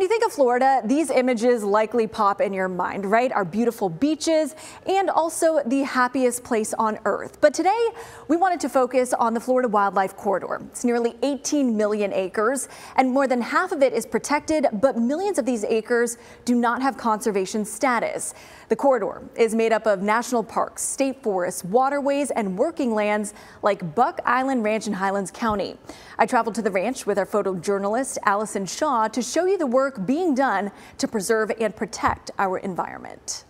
when you think of Florida, these images likely pop in your mind, right? Our beautiful beaches and also the happiest place on earth. But today we wanted to focus on the Florida Wildlife Corridor. It's nearly 18 million acres and more than half of it is protected, but millions of these acres do not have conservation status. The corridor is made up of national parks, state forests, waterways, and working lands like Buck Island Ranch in Highlands County. I traveled to the ranch with our photojournalist Allison Shaw to show you the work being done to preserve and protect our environment.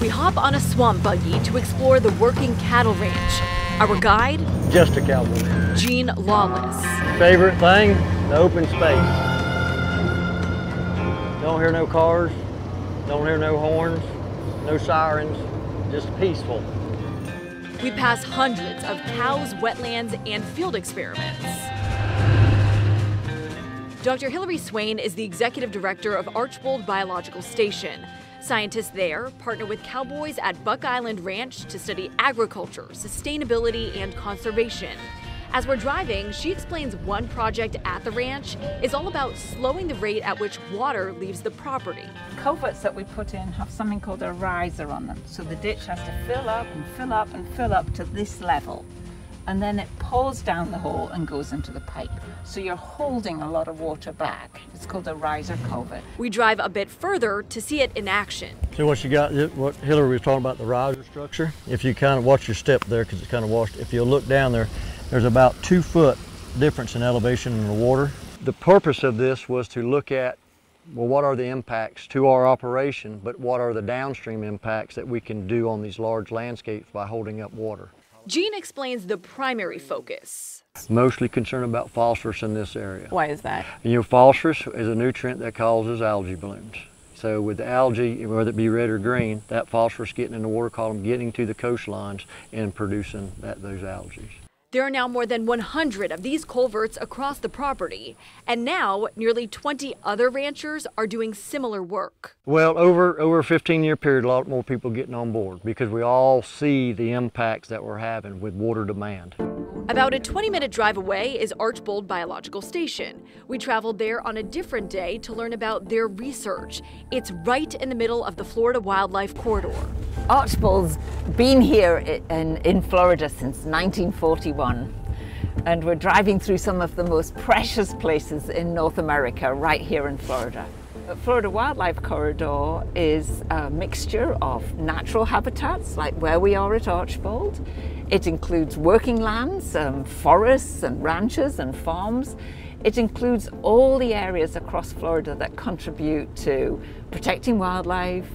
We hop on a swamp buggy to explore the working cattle ranch. Our guide? Just a cowboy. Gene Lollis. Favorite thing? The open space. Don't hear no cars, don't hear no horns, no sirens, just peaceful. We pass hundreds of cows, wetlands, and field experiments. Dr. Hilary Swain is the executive director of Archbold Biological Station. Scientists there partner with cowboys at Buck Island Ranch to study agriculture, sustainability, and conservation. As we're driving, she explains one project at the ranch is all about slowing the rate at which water leaves the property. Culverts that we put in have something called a riser on them. So the ditch has to fill up and fill up and fill up to this level and then it pours down the hole and goes into the pipe. So you're holding a lot of water back. It's called a riser culvert. We drive a bit further to see it in action. See what you got, what Hilary was talking about, the riser structure, if you kind of watch your step there, because it's kind of washed, if you look down there, there's about two foot difference in elevation in the water. The purpose of this was to look at well, what are the impacts to our operation, but what are the downstream impacts that we can do on these large landscapes by holding up water? Gene explains the primary focus. Mostly concerned about phosphorus in this area. Why is that? You know, phosphorus is a nutrient that causes algae blooms. So with the algae, whether it be red or green, that phosphorus getting in the water column, getting to the coastlines and producing that, those algae. There are now more than 100 of these culverts across the property, and now nearly 20 other ranchers are doing similar work. Well, over, over a 15-year period, a lot more people getting on board because we all see the impacts that we're having with water demand. About a 20-minute drive away is Archbold Biological Station. We traveled there on a different day to learn about their research. It's right in the middle of the Florida Wildlife Corridor. Archbold's been here in, in Florida since 1941 and we're driving through some of the most precious places in North America right here in Florida. The Florida Wildlife Corridor is a mixture of natural habitats like where we are at Archbold. It includes working lands, um, forests and ranches and farms. It includes all the areas across Florida that contribute to protecting wildlife,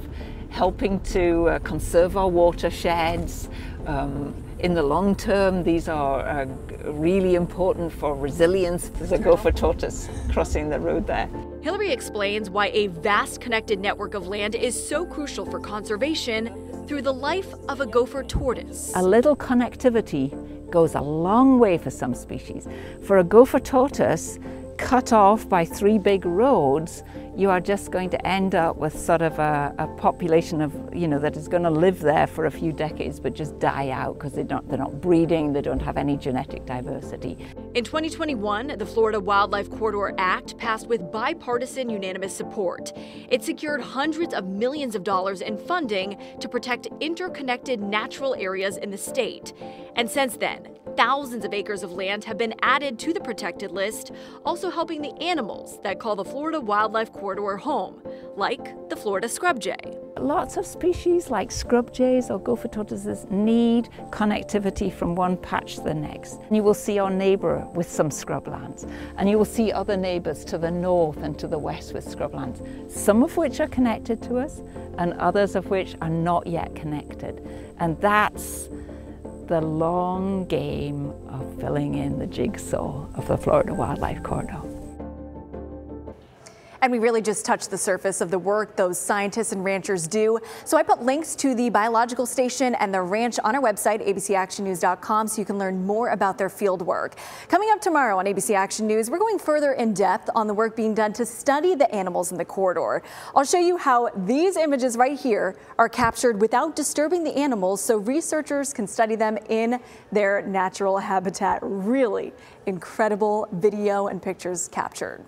helping to uh, conserve our watersheds. Um, in the long term, these are uh, really important for resilience. There's a gopher tortoise crossing the road there. Hilary explains why a vast connected network of land is so crucial for conservation through the life of a gopher tortoise. A little connectivity goes a long way for some species. For a gopher tortoise, cut off by three big roads, you are just going to end up with sort of a, a population of, you know, that is going to live there for a few decades but just die out because they're not, they're not breeding, they don't have any genetic diversity. In 2021, the Florida Wildlife Corridor Act passed with bipartisan unanimous support. It secured hundreds of millions of dollars in funding to protect interconnected natural areas in the state. And since then, thousands of acres of land have been added to the protected list, also helping the animals that call the Florida Wildlife Corridor home, like the Florida scrub jay. Lots of species like scrub jays or gopher tortoises need connectivity from one patch to the next. You will see our neighbour with some scrublands and you will see other neighbours to the north and to the west with scrublands, some of which are connected to us and others of which are not yet connected. And that's the long game of filling in the jigsaw of the Florida Wildlife Corridor. And we really just touched the surface of the work those scientists and ranchers do. So I put links to the biological station and the ranch on our website, abcactionnews.com, so you can learn more about their field work. Coming up tomorrow on ABC Action News, we're going further in depth on the work being done to study the animals in the corridor. I'll show you how these images right here are captured without disturbing the animals so researchers can study them in their natural habitat. Really incredible video and pictures captured.